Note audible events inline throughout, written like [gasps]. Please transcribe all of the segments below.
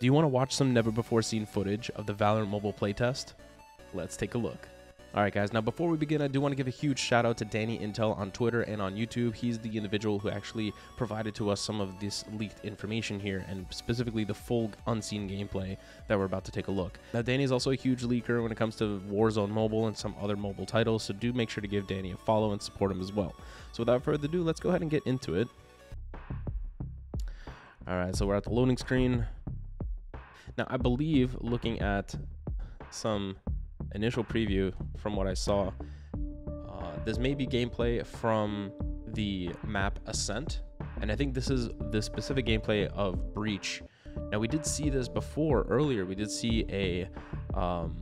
Do you want to watch some never before seen footage of the Valorant mobile playtest? Let's take a look. Alright guys, now before we begin, I do want to give a huge shout out to Danny Intel on Twitter and on YouTube. He's the individual who actually provided to us some of this leaked information here, and specifically the full unseen gameplay that we're about to take a look. Now Danny is also a huge leaker when it comes to Warzone Mobile and some other mobile titles, so do make sure to give Danny a follow and support him as well. So without further ado, let's go ahead and get into it. Alright, so we're at the loading screen. Now, I believe looking at some initial preview from what I saw, uh, this may be gameplay from the map Ascent, and I think this is the specific gameplay of Breach. Now, we did see this before earlier. We did see a. Um,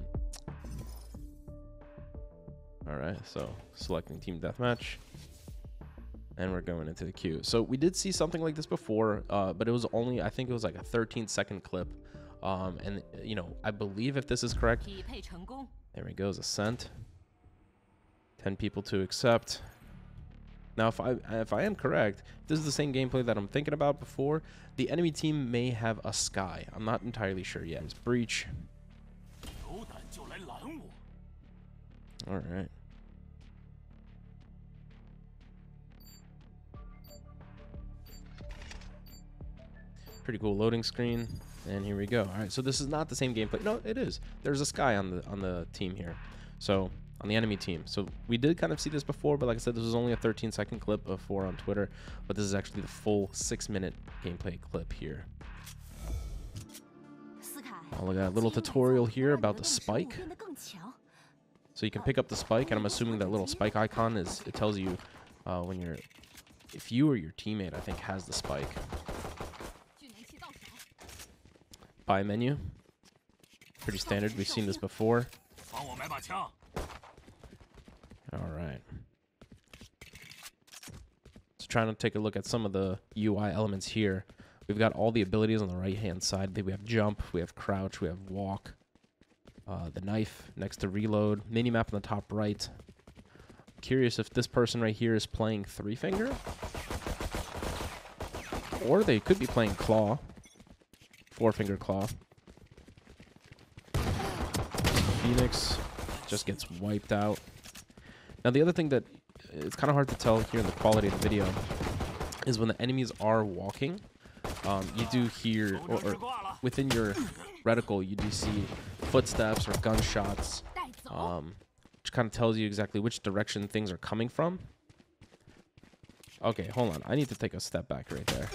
all right, so selecting team deathmatch and we're going into the queue. So we did see something like this before, uh, but it was only I think it was like a 13 second clip. Um, and you know, I believe if this is correct, there we go, ascent. 10 people to accept. Now, if I if I am correct, this is the same gameplay that I'm thinking about before. The enemy team may have a Skye. I'm not entirely sure yet. It's breach. All right. Pretty cool loading screen. And here we go. All right, so this is not the same gameplay. No, it is. There's a Skye on the on the team here. So on the enemy team. So we did kind of see this before, but like I said, this was only a 13 second clip before on Twitter. But this is actually the full six minute gameplay clip here. Oh, look at that little tutorial here about the spike. So you can pick up the spike, and I'm assuming that little spike icon is it tells you uh, when you're if you or your teammate I think has the spike buy menu. Pretty standard. We've seen this before. Alright. So trying to take a look at some of the UI elements here. We've got all the abilities on the right-hand side. We have jump, we have crouch, we have walk. Uh, the knife next to reload. Mini-map on the top right. I'm curious if this person right here is playing three-finger. Or they could be playing claw. Four finger claw. Phoenix just gets wiped out. Now the other thing that it's kind of hard to tell here in the quality of the video is when the enemies are walking, um, you do hear, or, or, within your reticle, you do see footsteps or gunshots, um, which kind of tells you exactly which direction things are coming from. Okay, hold on. I need to take a step back right there.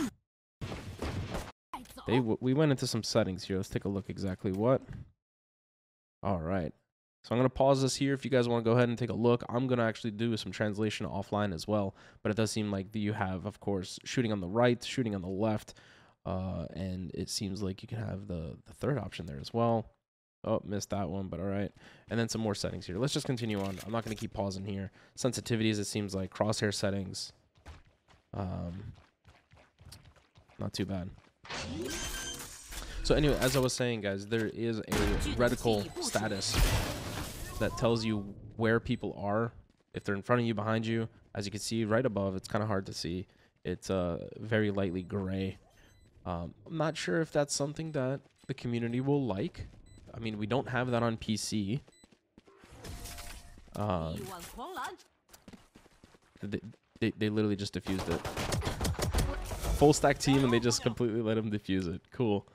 They we went into some settings here. Let's take a look exactly what. All right. So I'm going to pause this here. If you guys want to go ahead and take a look, I'm going to actually do some translation offline as well. But it does seem like you have, of course, shooting on the right, shooting on the left. Uh, and it seems like you can have the, the third option there as well. Oh, missed that one, but all right. And then some more settings here. Let's just continue on. I'm not going to keep pausing here. Sensitivities, it seems like crosshair settings. Um, not too bad. So anyway, as I was saying, guys, there is a reticle status that tells you where people are, if they're in front of you, behind you. As you can see right above, it's kind of hard to see. It's uh, very lightly gray. Um, I'm not sure if that's something that the community will like. I mean, we don't have that on PC. Um, they, they, they literally just diffused it full stack team and they just completely let him defuse it. Cool.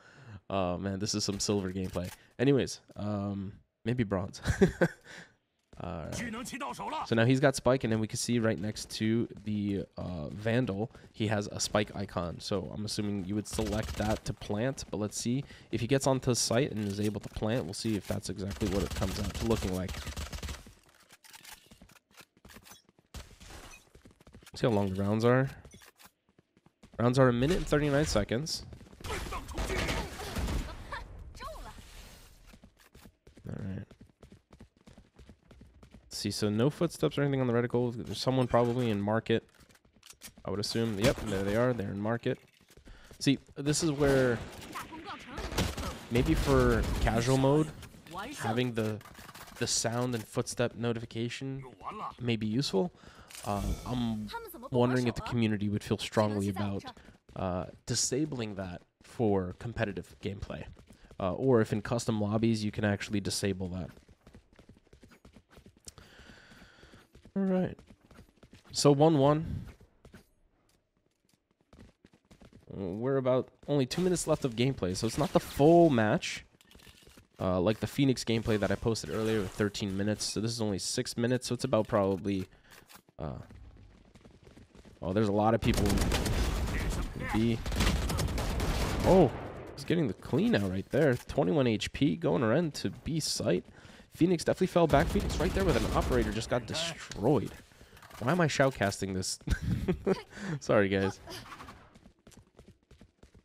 Oh man, this is some silver gameplay. Anyways, um, maybe bronze. [laughs] So now he's got spike, and then we can see right next to the uh, vandal, he has a spike icon. So I'm assuming you would select that to plant. But let's see if he gets onto the site and is able to plant. We'll see if that's exactly what it comes out to looking like. See how long the rounds are. Rounds are a minute and 39 seconds. Alright. See, so no footsteps or anything on the reticle. There's someone probably in market. I would assume. Yep, there they are. They're in market. See, this is where maybe for casual mode, having the the sound and footstep notification may be useful. Uh, I'm wondering if the community would feel strongly about uh, disabling that for competitive gameplay. Uh, or if in custom lobbies, you can actually disable that. All right. So 1 1. We're about only two minutes left of gameplay, so it's not the full match. Uh, like the Phoenix gameplay that I posted earlier with 13 minutes. So this is only six minutes, so it's about probably. Uh, oh, there's a lot of people. B. Oh, he's getting the clean out right there. 21 HP going around to B site. Phoenix definitely fell back. Phoenix right there with an operator just got destroyed. Why am I shoutcasting this? [laughs] Sorry, guys.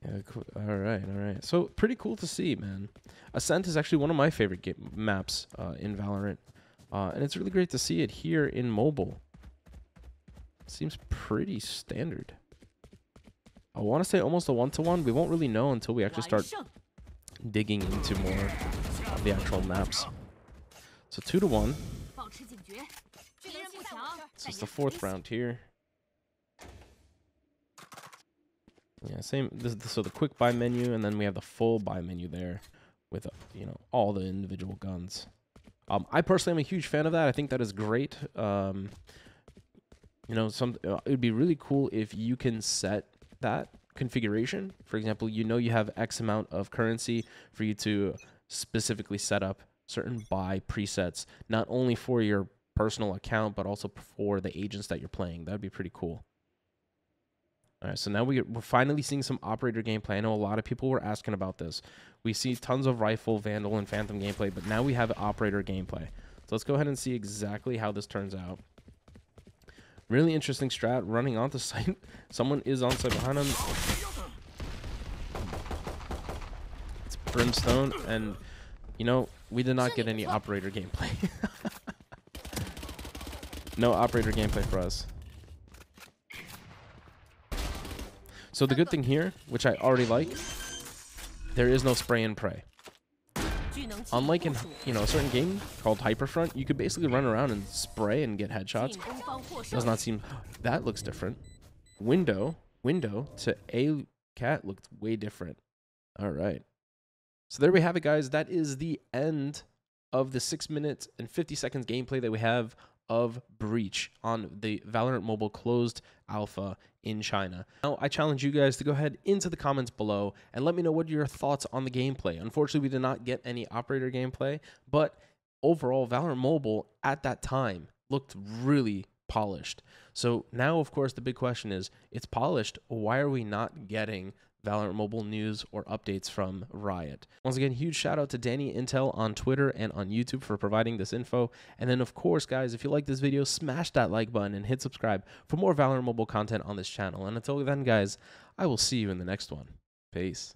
Yeah, cool. all right, all right. So pretty cool to see, man. Ascent is actually one of my favorite maps uh, in Valorant, uh, and it's really great to see it here in mobile. Seems pretty standard. I want to say almost a one-to-one. -one. We won't really know until we actually start digging into more of the actual maps. So two to one. This is the fourth round here. Yeah, same. This, so the quick buy menu, and then we have the full buy menu there, with uh, you know all the individual guns. Um, I personally am a huge fan of that. I think that is great. Um, you know, some uh, it would be really cool if you can set that configuration. For example, you know you have X amount of currency for you to specifically set up certain buy presets, not only for your personal account but also for the agents that you're playing. That'd be pretty cool. All right, so now we, we're finally seeing some operator gameplay. I know a lot of people were asking about this. We see tons of rifle, vandal, and phantom gameplay, but now we have operator gameplay. So let's go ahead and see exactly how this turns out. Really interesting strat running onto [laughs] site. Someone is on site behind him. It's Brimstone, and you know, we did not get any operator gameplay. [laughs] no operator gameplay for us. So the good thing here, which I already like, there is no spray and pray. Unlike in you know a certain game called Hyperfront, you could basically run around and spray and get headshots. Does not seem [gasps] that looks different. Window window to a cat looked way different. All right. So there we have it, guys. That is the end of the six minutes and 50 seconds gameplay that we have of Breach on the Valorant Mobile closed alpha in China. Now, I challenge you guys to go ahead into the comments below and let me know what your thoughts on the gameplay. Unfortunately, we did not get any operator gameplay, but overall, Valorant Mobile at that time looked really polished. So now, of course, the big question is it's polished. Why are we not getting Valorant Mobile news or updates from Riot. Once again, huge shout out to Danny Intel on Twitter and on YouTube for providing this info. And then, of course, guys, if you like this video, smash that like button and hit subscribe for more Valorant Mobile content on this channel. And until then, guys, I will see you in the next one. Peace.